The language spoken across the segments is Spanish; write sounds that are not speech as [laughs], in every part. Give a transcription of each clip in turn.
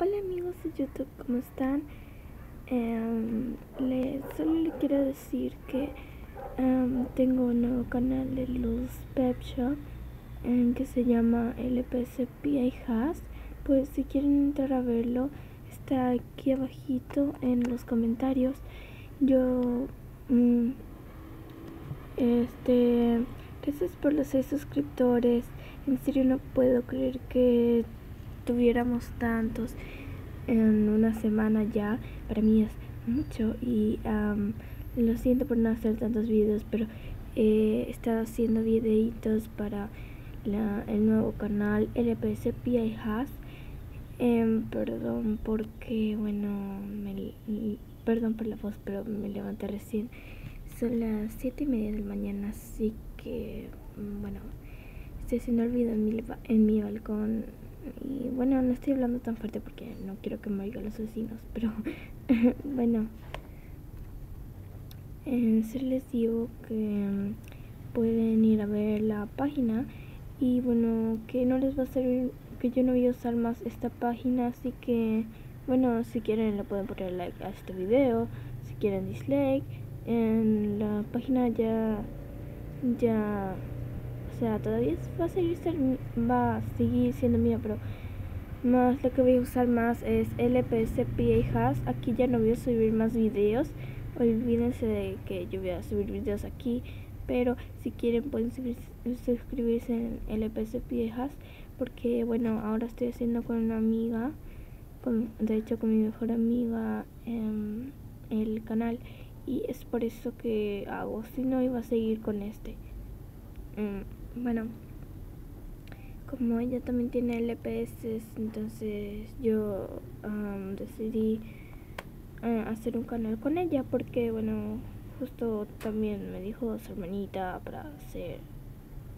Hola amigos de YouTube, ¿cómo están? Le, solo le quiero decir que em, tengo un nuevo canal de Luz Pep Shop em, que se llama LPSP Has. Pues si quieren entrar a verlo, está aquí abajito en los comentarios. Yo, mm, este, gracias por los 6 suscriptores. En serio no puedo creer que tuviéramos tantos en una semana ya, para mí es mucho y lo siento por no hacer tantos videos, pero he estado haciendo videitos para el nuevo canal LPS PI Has. Em, perdón porque, bueno, me, perdón por la voz, pero me levanté recién. Son las 7 y media de la mañana, así que, bueno, estoy haciendo el video en mi, en mi balcón y bueno, no estoy hablando tan fuerte porque no quiero que me oigan los vecinos, pero [laughs] bueno. En serio les digo que pueden ir a ver la página y bueno, que no les va a servir, que yo no voy a usar más esta página, así que bueno, si quieren le pueden poner like a este video, si quieren dislike, en la página ya, ya o sea, todavía va a seguir va a seguir siendo mía, pero más lo que voy a usar más es LPS PA Has. Aquí ya no voy a subir más videos. Olvídense de que yo voy a subir videos aquí. Pero si quieren pueden suscribirse en LPS PA. Porque bueno, ahora estoy haciendo con una amiga. De hecho con mi mejor amiga en el canal. Y es por eso que hago. Si no iba a seguir con este. Mm bueno, como ella también tiene LPS, entonces yo decidí ah, hacer un canal con ella porque, bueno, justo también me dijo su hermanita para hacer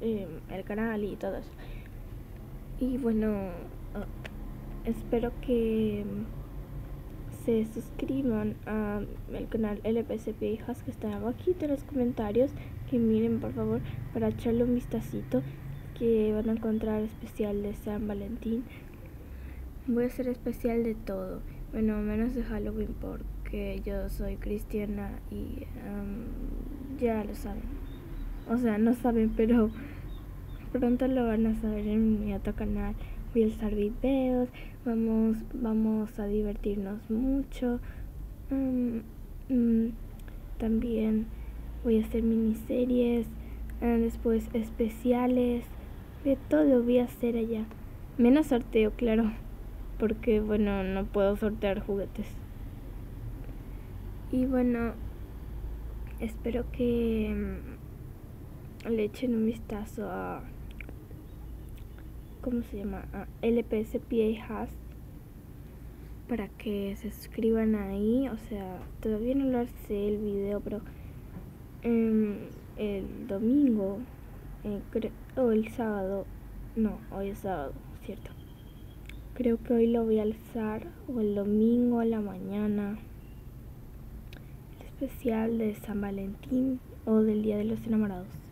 em, el canal y todo eso. Y bueno, ah, espero que se suscriban al canal LPCP Hijas que está abajito en los comentarios. Que miren por favor para echarle un vistacito que van a encontrar especial de San Valentín. Voy a hacer especial de todo. Bueno, menos de Halloween porque yo soy cristiana y ya lo saben. O sea, no saben, pero pronto lo van a saber en mi otro canal hacer videos, vamos, vamos a divertirnos mucho. Mm, mm, también voy a hacer miniseries, ah, después especiales, de todo voy a hacer allá. Menos sorteo, claro, porque bueno, no puedo sortear juguetes. Y bueno, espero que mm, le echen un vistazo a ¿cómo se llama? Ah, LPS PA Has para que se suscriban ahí. O sea, todavía no lo hace el video, pero em, el domingo eh, o el sábado, no, hoy es sábado, cierto. Creo que hoy lo voy a alzar o el domingo a la mañana. El especial de San Valentín o del Día de los Enamorados.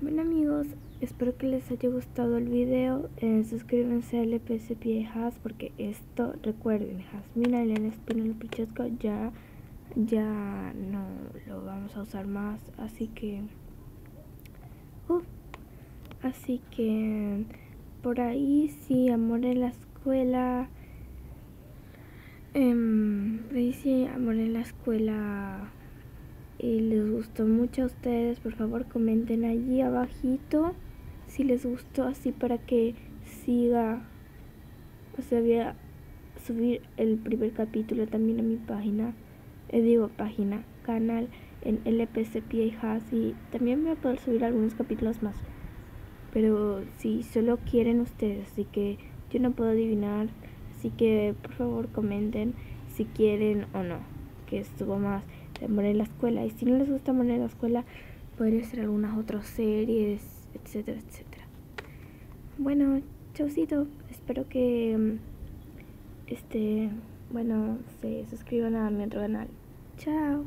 Bueno amigos, espero que les haya gustado el video. Eh, suscríbanse a LPSP Has porque esto, recuerden, Jasmina Elena Espinal Pichotco ya, ya no lo vamos a usar más. Así que, uh, así que por ahí sí, amor en la escuela. Eh, por ahí sí, amor en la escuela y les gustó mucho a ustedes, por favor comenten allí abajito si les gustó así para que siga, o sea, voy a subir el primer capítulo también a mi página, eh, digo página, canal en LPCP y Has y también voy a poder subir algunos capítulos más. Pero si solo quieren ustedes, así que yo no puedo adivinar, así que por favor comenten si quieren o no que estuvo más de en la Escuela. Y si no les gusta Amor en la Escuela, podría ser algunas otras series, etcétera, etcétera. Bueno, chaucito. Espero que mm, este, bueno, se suscriban a mi otro canal. Chao.